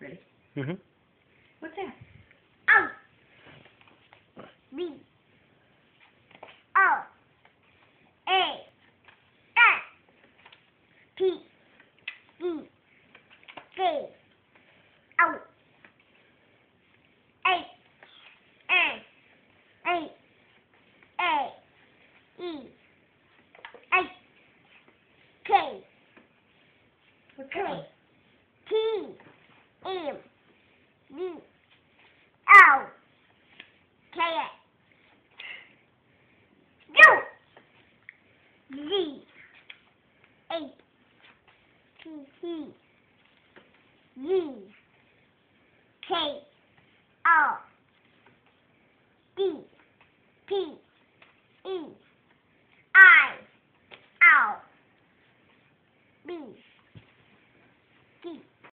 Ready? Mm-hmm. What's that? O B O. A. S. P E. K. O. H. N. A. A. E. H. K. What's M D O K S. Go. Z H T T Z K O D P